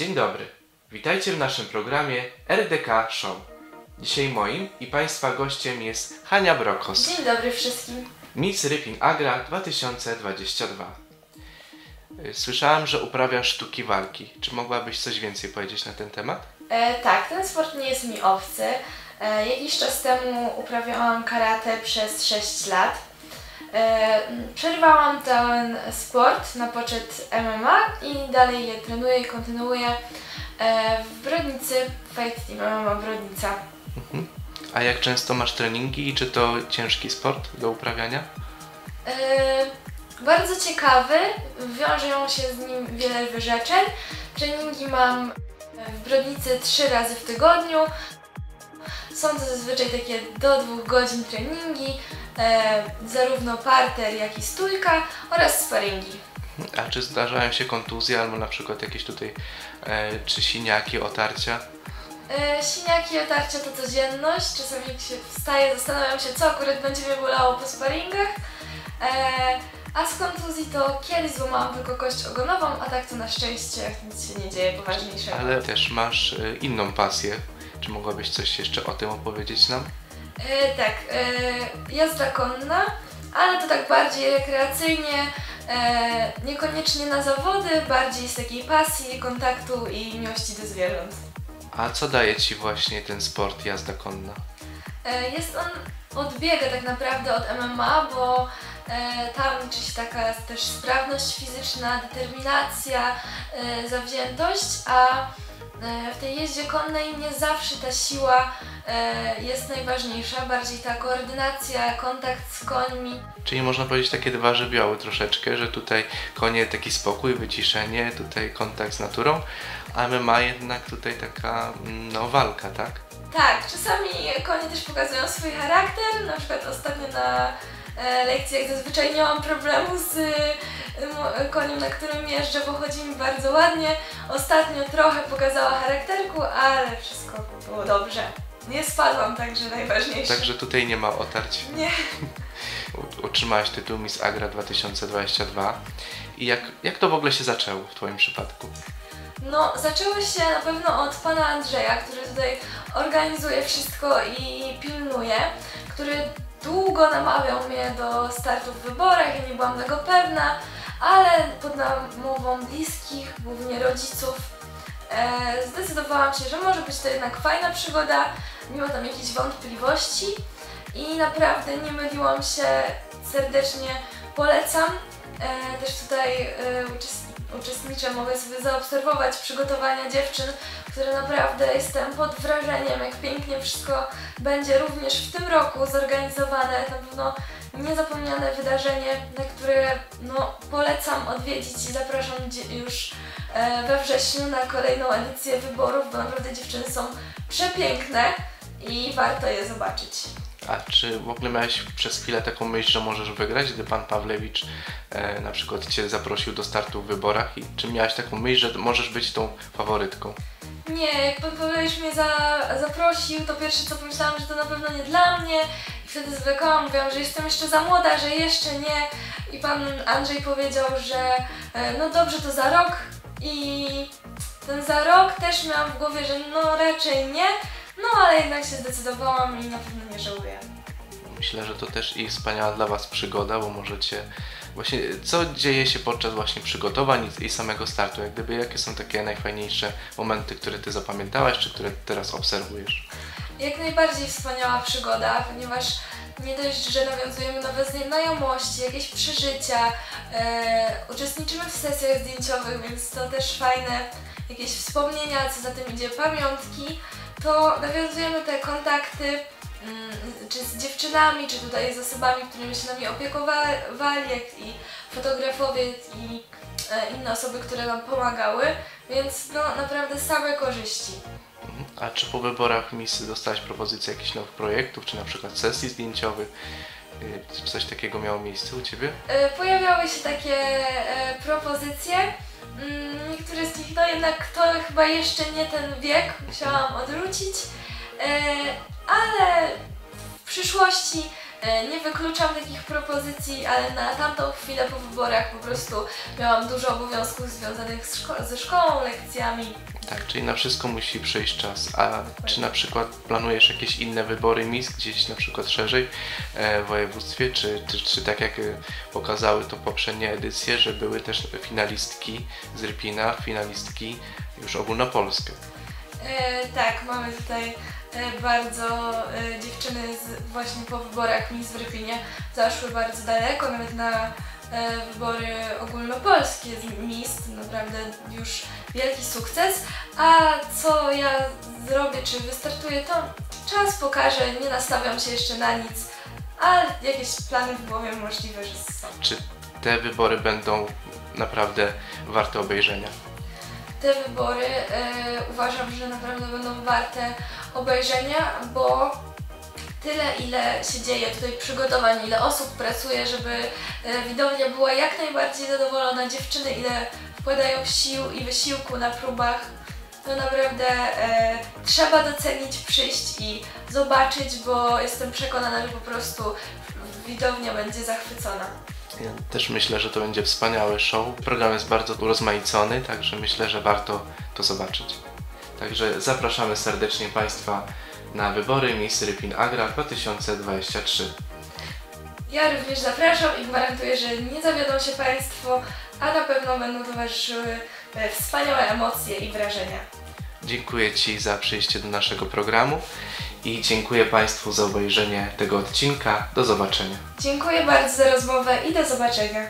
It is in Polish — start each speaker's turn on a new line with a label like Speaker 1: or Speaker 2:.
Speaker 1: Dzień dobry. Witajcie w naszym programie RDK Show. Dzisiaj moim i Państwa gościem jest Hania Brokos,
Speaker 2: Dzień dobry wszystkim.
Speaker 1: Miss Rypin Agra 2022. Słyszałam, że uprawiasz sztuki walki. Czy mogłabyś coś więcej powiedzieć na ten temat?
Speaker 2: E, tak, ten sport nie jest mi obcy. E, jakiś czas temu uprawiałam karate przez 6 lat. E, przerwałam ten sport na poczet MMA i dalej je trenuję i kontynuuję e, w Brodnicy Fight Team MMA Brodnica.
Speaker 1: A jak często masz treningi i czy to ciężki sport do uprawiania?
Speaker 2: E, bardzo ciekawy, wiążą się z nim wiele wyrzeczeń. Treningi mam w Brodnicy trzy razy w tygodniu. Są to zazwyczaj takie do dwóch godzin treningi, e, zarówno parter, jak i stójka oraz sparingi.
Speaker 1: A czy zdarzają się kontuzje albo na przykład jakieś tutaj e, czy siniaki, otarcia?
Speaker 2: E, siniaki otarcia to codzienność. Czasami jak się wstaje, zastanawiam się, co akurat będzie mnie bolało po sparingach. E, a z kontuzji to kiedyś złamałam tylko kość ogonową, a tak to na szczęście nic się nie dzieje poważniejszego.
Speaker 1: Ale też masz e, inną pasję. Czy mogłabyś coś jeszcze o tym opowiedzieć nam?
Speaker 2: E, tak, e, jazda konna, ale to tak bardziej rekreacyjnie, niekoniecznie na zawody, bardziej z takiej pasji, kontaktu i miłości do zwierząt.
Speaker 1: A co daje Ci właśnie ten sport jazda konna?
Speaker 2: Jest on odbiega tak naprawdę od MMA, bo tam liczy się taka też sprawność fizyczna, determinacja, e, zawziętość, a e, w tej jeździe konnej nie zawsze ta siła e, jest najważniejsza, bardziej ta koordynacja, kontakt z końmi.
Speaker 1: Czyli można powiedzieć takie dwa żywioły troszeczkę, że tutaj konie taki spokój, wyciszenie, tutaj kontakt z naturą, a MMA jednak tutaj taka mm, no walka, tak?
Speaker 2: Tak, czasami konie też pokazują swój charakter, na przykład ostatnio na e, lekcjach zazwyczaj nie mam problemu z e, mo- koniem, na którym jeżdżę, bo chodzi mi bardzo ładnie. Ostatnio trochę pokazała charakterku, ale wszystko było dobrze. Nie spadłam, także najważniejsze.
Speaker 1: Także tutaj nie ma otarć.
Speaker 2: Nie.
Speaker 1: Utrzymałaś tytuł Miss Agra 2022. I jak, jak to w ogóle się zaczęło w Twoim przypadku?
Speaker 2: No, zaczęło się na pewno od pana Andrzeja, który tutaj organizuje wszystko i pilnuje, który długo namawiał mnie do startu w wyborach, ja nie byłam tego pewna, ale pod namową bliskich, głównie rodziców, e, zdecydowałam się, że może być to jednak fajna przygoda, mimo tam jakichś wątpliwości i naprawdę nie myliłam się, serdecznie polecam. E, też tutaj e, uczestniczę, mogę sobie zaobserwować przygotowania dziewczyn, które naprawdę jestem pod wrażeniem, jak pięknie wszystko będzie również w tym roku zorganizowane. Na pewno niezapomniane wydarzenie, na które no, polecam odwiedzić i zapraszam już e, we wrześniu na kolejną edycję wyborów, bo naprawdę dziewczyny są przepiękne i warto je zobaczyć.
Speaker 1: A czy w ogóle miałeś przez chwilę taką myśl, że możesz wygrać, gdy pan Pawlewicz e, na przykład Cię zaprosił do startu w wyborach? I czy miałaś taką myśl, że możesz być tą faworytką?
Speaker 2: Nie, jak pan Pawlowicz mnie za, zaprosił, to pierwsze co pomyślałam, że to na pewno nie dla mnie. I wtedy zwlekałam, mówiłam, że jestem jeszcze za młoda, że jeszcze nie. I pan Andrzej powiedział, że e, no dobrze, to za rok. I ten za rok też miałam w głowie, że no raczej nie. No ale jednak się zdecydowałam i na pewno nie żałuję.
Speaker 1: Myślę, że to też i wspaniała dla Was przygoda, bo możecie właśnie, co dzieje się podczas właśnie przygotowań i, i samego startu? Jak gdyby, jakie są takie najfajniejsze momenty, które Ty zapamiętałaś, czy które teraz obserwujesz?
Speaker 2: Jak najbardziej wspaniała przygoda, ponieważ nie dość, że nawiązujemy nowe znajomości, jakieś przeżycia, e, uczestniczymy w sesjach zdjęciowych, więc to też fajne jakieś wspomnienia, co za tym idzie, pamiątki, to nawiązujemy te kontakty mm, czy z dziewczynami, czy tutaj z osobami, którymi się nami opiekowali, jak i fotografowie i e, inne osoby, które nam pomagały, więc no naprawdę same korzyści.
Speaker 1: A czy po wyborach Miss dostałaś propozycję jakichś nowych projektów, czy na przykład sesji zdjęciowych? Y, Czy coś takiego miało miejsce u Ciebie?
Speaker 2: E, Pojawiały się takie e, propozycje, Niektóre z nich, no jednak to chyba jeszcze nie ten wiek, musiałam odwrócić, e, ale w przyszłości e, nie wykluczam takich propozycji, ale na tamtą chwilę po wyborach po prostu miałam dużo obowiązków związanych szko- ze szkołą, lekcjami.
Speaker 1: Tak, czyli na wszystko musi przyjść czas. A czy na przykład planujesz jakieś inne wybory mis gdzieś na przykład szerzej e, w województwie, czy, czy, czy tak jak e, pokazały to poprzednie edycje, że były też finalistki z Rypina, finalistki już ogólnopolskie.
Speaker 2: E, tak, mamy tutaj e, bardzo dziewczyny z, właśnie po wyborach Miss w Rypinie zaszły bardzo daleko, nawet na wybory ogólnopolskie z Miss, to naprawdę już wielki sukces. A co ja zrobię, czy wystartuję, to czas pokaże, nie nastawiam się jeszcze na nic, a jakieś plany w głowie możliwe, że są.
Speaker 1: Czy te wybory będą naprawdę warte obejrzenia?
Speaker 2: te wybory e, uważam, że naprawdę będą warte obejrzenia, bo tyle ile się dzieje tutaj przygotowań, ile osób pracuje, żeby e, widownia była jak najbardziej zadowolona, dziewczyny ile wkładają sił i wysiłku na próbach, to naprawdę e, trzeba docenić, przyjść i zobaczyć, bo jestem przekonana, że po prostu widownia będzie zachwycona.
Speaker 1: Ja też myślę, że to będzie wspaniały show. Program jest bardzo urozmaicony, także myślę, że warto to zobaczyć. Także zapraszamy serdecznie Państwa na wybory Miss Rypin Agra 2023.
Speaker 2: Ja również zapraszam i gwarantuję, że nie zawiodą się Państwo, a na pewno będą towarzyszyły e, wspaniałe emocje i wrażenia.
Speaker 1: Dziękuję Ci za przyjście do naszego programu i dziękuję Państwu za obejrzenie tego odcinka. Do zobaczenia.
Speaker 2: Dziękuję bardzo za rozmowę i do zobaczenia.